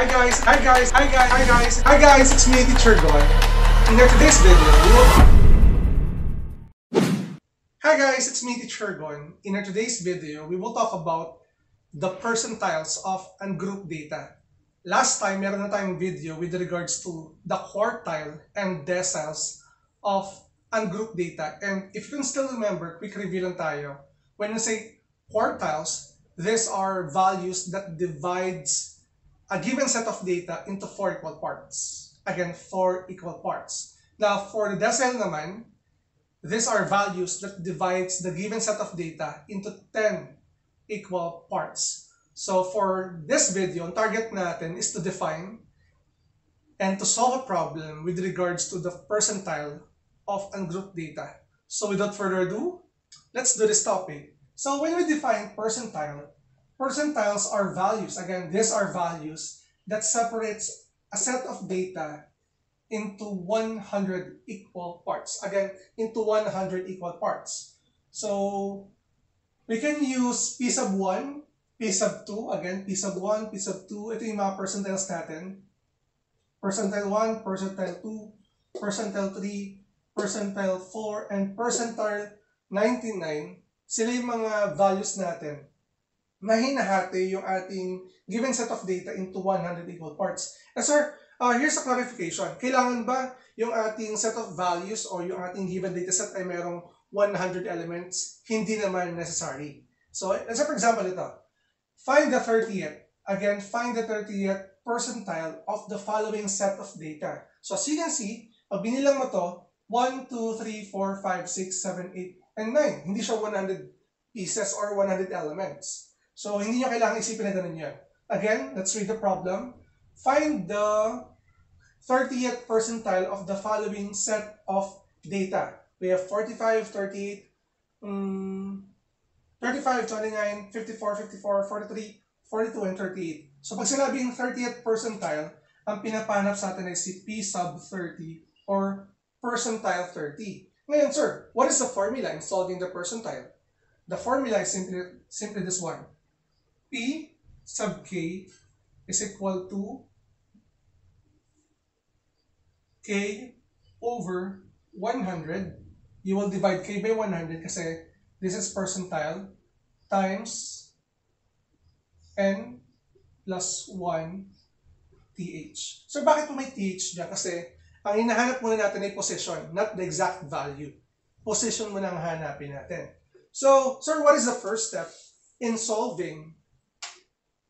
Hi guys, hi guys, hi guys, hi guys, hi guys, it's me, Teacher Gon. In today's video, we will... Hi guys, it's me, Teacher Gon. In our today's video, we will talk about the percentiles of ungrouped data. Last time, meron na tayong video with regards to the quartile and deciles of ungrouped data. And if you can still remember, quick review lang tayo. When you say quartiles, these are values that divides a given set of data into four equal parts. Again, four equal parts. Now, for the decile naman, these are values that divides the given set of data into 10 equal parts. So for this video, ang target natin is to define and to solve a problem with regards to the percentile of ungrouped data. So without further ado, let's do this topic. So when we define percentile, percentiles are values. Again, these are values that separates a set of data into 100 equal parts. Again, into 100 equal parts. So we can use P sub 1, P sub 2, again, P sub 1, P sub 2. Ito yung mga percentiles natin. Percentile 1, percentile 2, percentile 3, percentile 4, and percentile 99, sila yung mga values natin na hinahati yung ating given set of data into 100 equal parts. And sir, uh, here's a clarification. Kailangan ba yung ating set of values or yung ating given data set ay merong 100 elements? Hindi naman necessary. So, let's say for example ito. Find the 30th. Again, find the 30th percentile of the following set of data. So, as you can see, pag binilang mo to, 1, 2, 3, 4, 5, 6, 7, 8, and 9. Hindi siya 100 pieces or 100 elements. So, hindi nyo kailangan isipin na ganun yan. Again, let's read the problem. Find the 30th percentile of the following set of data. We have 45, 38, um, 35, 29, 54, 54, 43, 42, and 38. So, pag sinabing 30th percentile, ang pinapanap sa atin ay si P sub 30 or percentile 30. Ngayon, sir, what is the formula in solving the percentile? The formula is simply, simply this one. P sub k is equal to k over 100. You will divide k by 100 kasi this is percentile times n plus 1 th. So bakit po may th dyan? Kasi ang hinahanap muna natin ay position, not the exact value. Position muna ang hanapin natin. So, sir, what is the first step in solving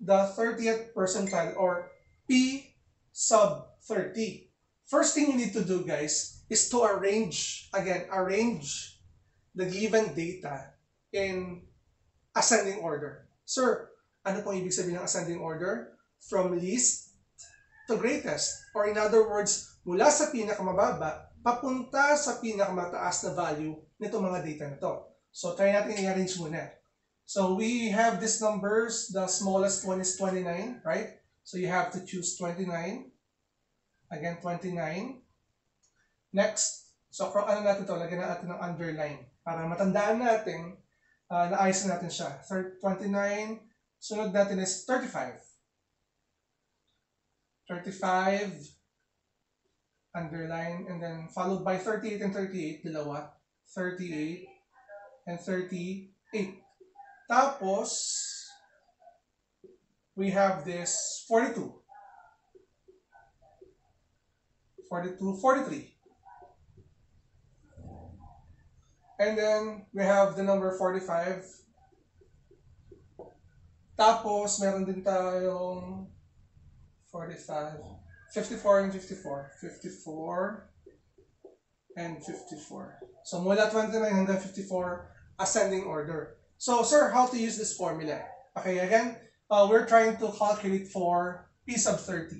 the 30th percentile or P sub 30? First thing you need to do, guys, is to arrange, again, arrange the given data in ascending order. Sir, ano pong ibig sabihin ng ascending order? From least to greatest. Or in other words, mula sa pinakamababa, papunta sa pinakamataas na value nito mga data na to. So, try natin i-arrange muna. So, we have these numbers. The smallest one is 29, right? So, you have to choose 29. Again, 29. Next, so kung ano natin to, lagyan natin ng underline para matandaan natin, uh, naayos natin siya. 29, sunod natin is 35. 35, underline, and then followed by 38 and 38, dalawa. 38 and 38. Tapos, we have this 42. 42, 43. And then, we have the number 45. Tapos, meron din tayong 45, 54 and 54. 54 and 54. So, mula 29 hanggang 54, ascending order. So, sir, how to use this formula? Okay, again, uh, we're trying to calculate for P sub 30.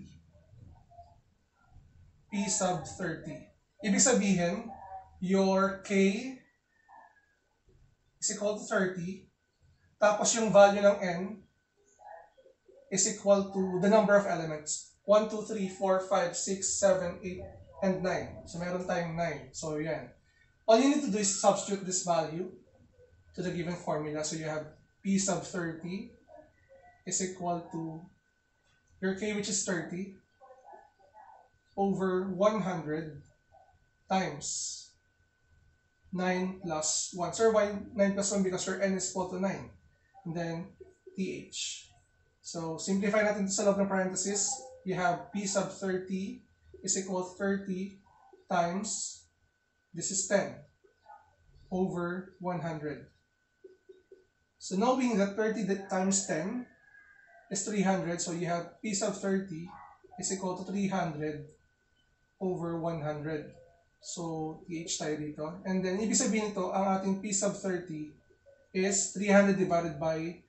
P sub 30. Ibig sabihin, your K is equal to 30, tapos yung value ng N is equal to the number of elements. 1, 2, 3, 4, 5, 6, 7, 8, and 9. So, meron tayong 9. So, yan. All you need to do is substitute this value to the given formula. So, you have P sub 30 is equal to your k which is 30 over 100 times 9 plus 1. Sir, why 9 plus 1? Because your n is equal to 9. And then th. So, simplify natin sa loob ng parenthesis. You have p sub 30 is equal to 30 times, this is 10, over 100. So knowing that 30 times 10 is 300, so you have p sub 30 is equal to 300 over 100. So, th tayo dito. And then, ibig sabihin ito, ang ating p sub 30 is 300 divided by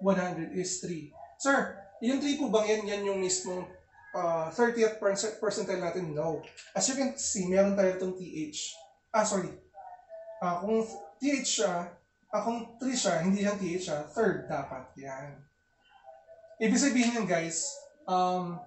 100 is 3. Sir, yung 3 po bang yan, yan yung mismong uh, 30th percentile natin? No. As you can see, meron tayo itong th. Ah, sorry. Uh, kung th siya, uh, kung 3 siya, hindi siya th siya, third dapat. Yan. Ibig sabihin yan guys, um,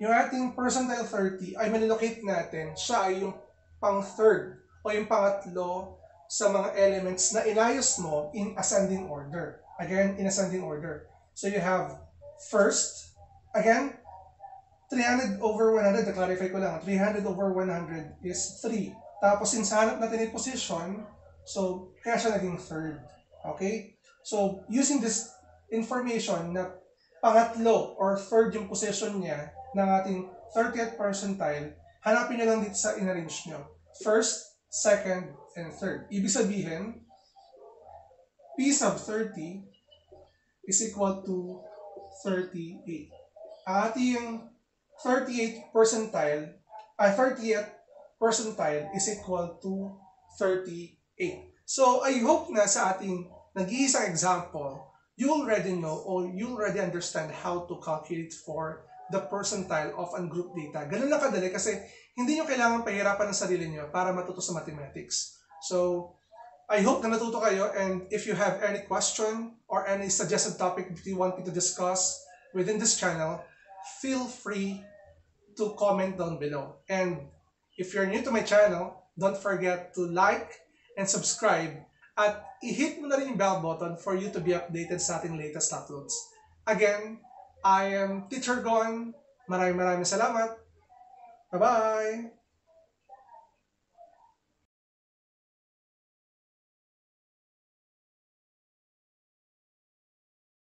yung ating percentile 30 ay manilocate natin, siya ay yung pang-third o yung pangatlo sa mga elements na inayos mo in ascending order. Again, in ascending order. So you have first, again, 300 over 100, na-clarify ko lang, 300 over 100 is 3. Tapos, since hanap natin yung position, so, kaya siya naging third. Okay? So, using this information na pangatlo or third yung position niya, ng ating 30th percentile, hanapin nyo lang dito sa in-arrange nyo. First, second, and third. Ibig sabihin, P sub 30 is equal to 38. Ang ating 38 percentile, ay 30th percentile is equal to 38. So, I hope na sa ating nag-iisang example, you already know or you already understand how to calculate for the percentile of ungroup data. Ganun lang kadali kasi hindi nyo kailangan pahirapan ng sarili nyo para matuto sa mathematics. So, I hope na natuto kayo and if you have any question or any suggested topic that you want me to discuss within this channel, feel free to comment down below. And if you're new to my channel, don't forget to like and subscribe at i-hit mo na rin yung bell button for you to be updated sa ating latest uploads. Again, I am Teacher Gon. Maraming maraming salamat. Bye-bye!